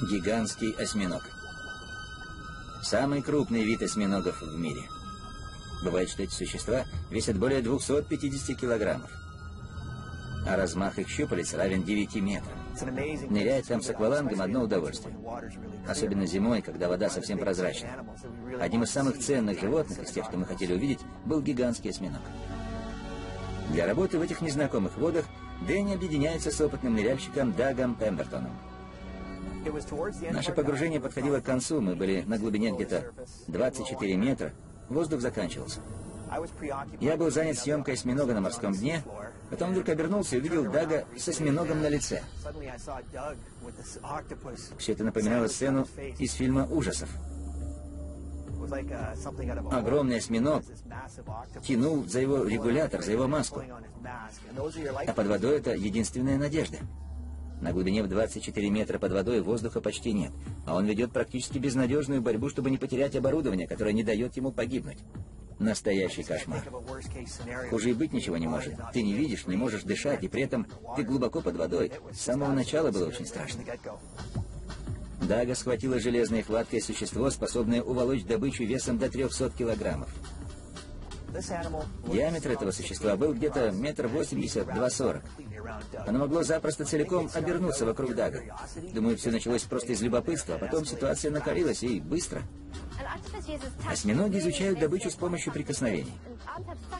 Гигантский осьминог. Самый крупный вид осьминогов в мире. Бывает, что эти существа весят более 250 килограммов. А размах их щупалец равен 9 метрам. Нырять там с аквалангом одно удовольствие. Особенно зимой, когда вода совсем прозрачная. Одним из самых ценных животных из тех, что мы хотели увидеть, был гигантский осьминог. Для работы в этих незнакомых водах Дэнни объединяется с опытным ныряльщиком Дагом Пембертоном. Наше погружение подходило к концу, мы были на глубине где-то 24 метра, воздух заканчивался. Я был занят съемкой осьминога на морском дне, потом вдруг обернулся и увидел Дага с осьминогом на лице. Все это напоминало сцену из фильма ужасов. Огромный осьминог тянул за его регулятор, за его маску. А под водой это единственная надежда. На глубине в 24 метра под водой воздуха почти нет, а он ведет практически безнадежную борьбу, чтобы не потерять оборудование, которое не дает ему погибнуть. Настоящий кошмар. Хуже и быть ничего не может. Ты не видишь, не можешь дышать, и при этом ты глубоко под водой. С самого начала было очень страшно. Дага схватила железной хваткой существо, способное уволочь добычу весом до 300 килограммов. Диаметр этого существа был где-то метр восемьдесят, два сорок. Оно могло запросто целиком обернуться вокруг Дага. Думаю, все началось просто из любопытства, а потом ситуация накалилась и быстро. Осьминоги изучают добычу с помощью прикосновений.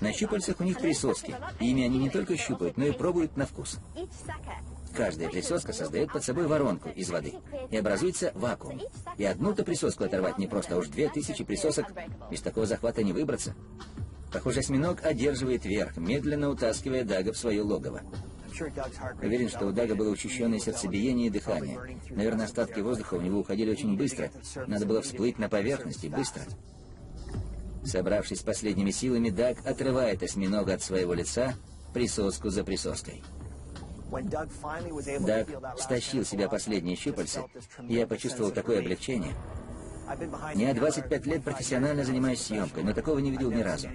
На щупальцах у них присоски, и ими они не только щупают, но и пробуют на вкус. Каждая присоска создает под собой воронку из воды, и образуется вакуум. И одну-то присоску оторвать не просто, а уж две тысячи присосок, без такого захвата не выбраться. Похоже, осьминог одерживает верх, медленно утаскивая Дага в свое логово. Уверен, что у Дага было учащенное сердцебиение и дыхание. Наверное, остатки воздуха у него уходили очень быстро. Надо было всплыть на поверхность и быстро. Собравшись последними силами, Даг отрывает осьминога от своего лица присоску за присоской. Даг стащил себя последние щупальцы, я почувствовал такое облегчение. Я 25 лет профессионально занимаюсь съемкой, но такого не видел ни разу.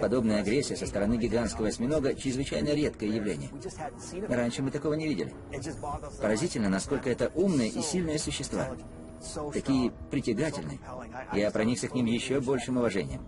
Подобная агрессия со стороны гигантского осьминога – чрезвычайно редкое явление. Раньше мы такого не видели. Поразительно, насколько это умные и сильные существа. Такие притягательные. Я проникся к ним еще большим уважением.